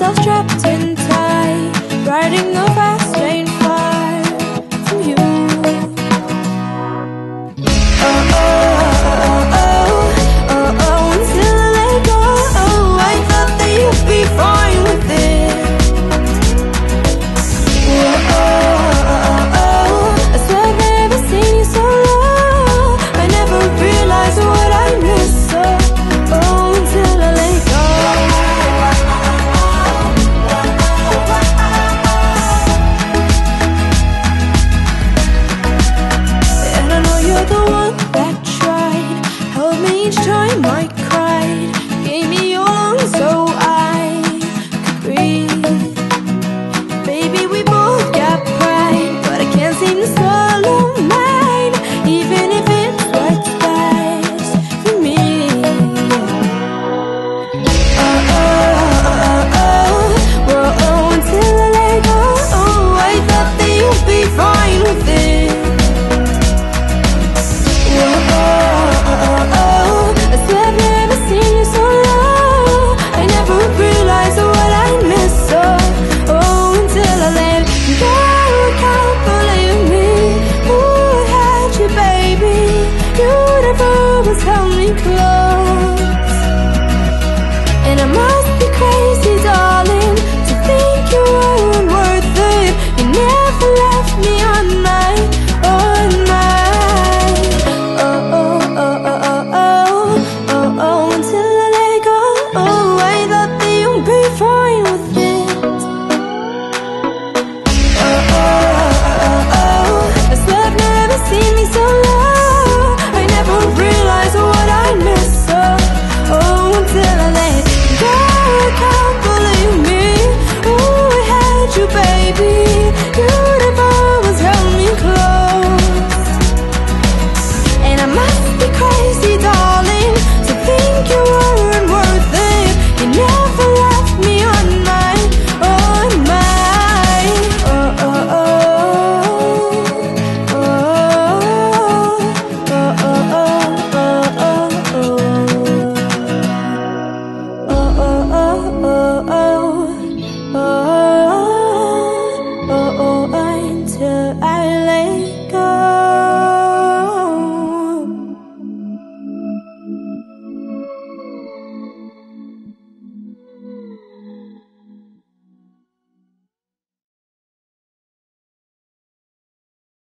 myself trapped in you.